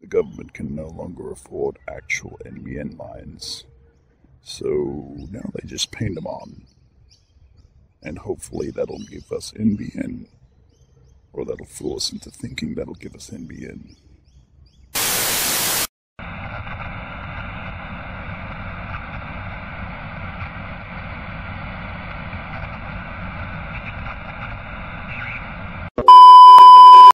the government can no longer afford actual NBN lines. So now they just paint them on. And hopefully that'll give us NBN. Or that'll fool us into thinking that'll give us NBN.